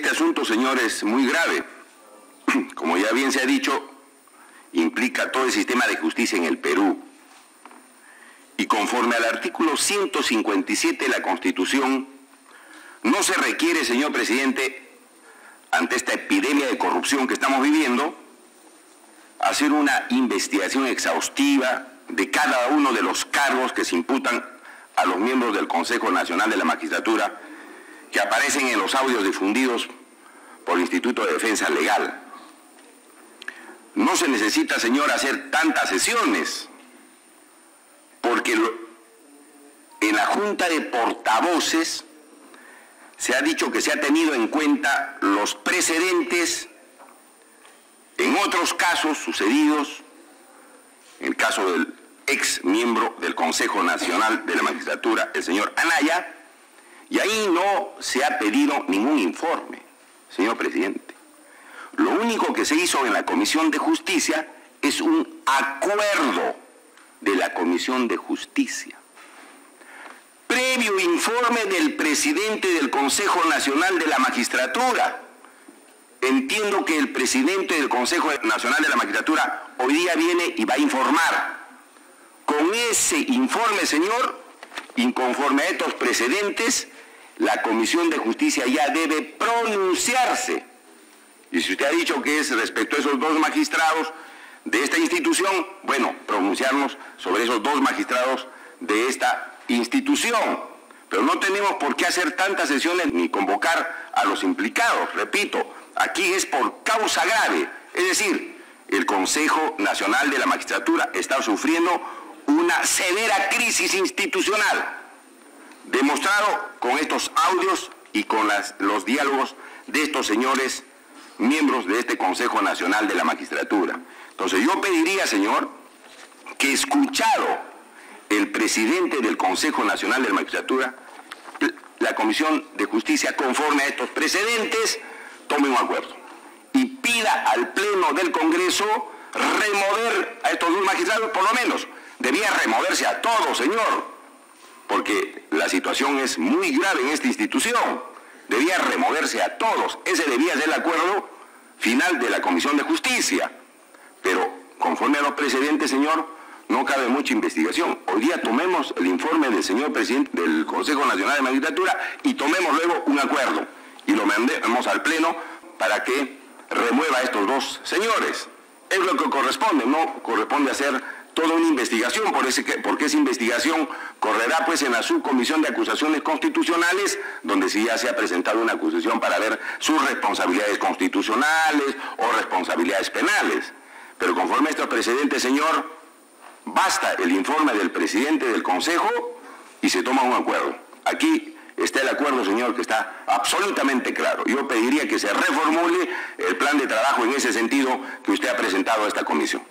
este asunto, señor, es muy grave. Como ya bien se ha dicho, implica todo el sistema de justicia en el Perú. Y conforme al artículo 157 de la Constitución, no se requiere, señor presidente, ante esta epidemia de corrupción que estamos viviendo, hacer una investigación exhaustiva de cada uno de los cargos que se imputan a los miembros del Consejo Nacional de la Magistratura que aparecen en los audios difundidos por el Instituto de Defensa Legal. No se necesita, señor, hacer tantas sesiones, porque en la Junta de Portavoces se ha dicho que se ha tenido en cuenta los precedentes en otros casos sucedidos, en el caso del ex miembro del Consejo Nacional de la Magistratura, el señor Anaya, y ahí no se ha pedido ningún informe, señor presidente. Lo único que se hizo en la Comisión de Justicia es un acuerdo de la Comisión de Justicia. Previo informe del presidente del Consejo Nacional de la Magistratura. Entiendo que el presidente del Consejo Nacional de la Magistratura hoy día viene y va a informar. Con ese informe, señor, inconforme a estos precedentes, la Comisión de Justicia ya debe pronunciarse. Y si usted ha dicho que es respecto a esos dos magistrados de esta institución, bueno, pronunciarnos sobre esos dos magistrados de esta institución. Pero no tenemos por qué hacer tantas sesiones ni convocar a los implicados. Repito, aquí es por causa grave. Es decir, el Consejo Nacional de la Magistratura está sufriendo una severa crisis institucional demostrado con estos audios y con los diálogos de estos señores miembros de este Consejo Nacional de la Magistratura. Entonces yo pediría, señor, que escuchado el presidente del Consejo Nacional de la Magistratura, la Comisión de Justicia, conforme a estos precedentes, tome un acuerdo y pida al Pleno del Congreso remover a estos dos magistrados, por lo menos, debía removerse a todos, señor, porque la situación es muy grave en esta institución. Debía removerse a todos. Ese debía ser el acuerdo final de la Comisión de Justicia. Pero conforme a los precedentes, señor, no cabe mucha investigación. Hoy día tomemos el informe del señor presidente del Consejo Nacional de Magistratura y tomemos luego un acuerdo y lo mandemos al Pleno para que remueva a estos dos señores. Es lo que corresponde, no corresponde hacer toda una investigación, por ese, porque esa investigación correrá pues en la subcomisión de acusaciones constitucionales, donde sí ya se ha presentado una acusación para ver sus responsabilidades constitucionales o responsabilidades penales. Pero conforme a estos precedentes, señor, basta el informe del presidente del Consejo y se toma un acuerdo. Aquí está el acuerdo, señor, que está absolutamente claro. Yo pediría que se reformule el plan de trabajo en ese sentido que usted ha presentado a esta comisión.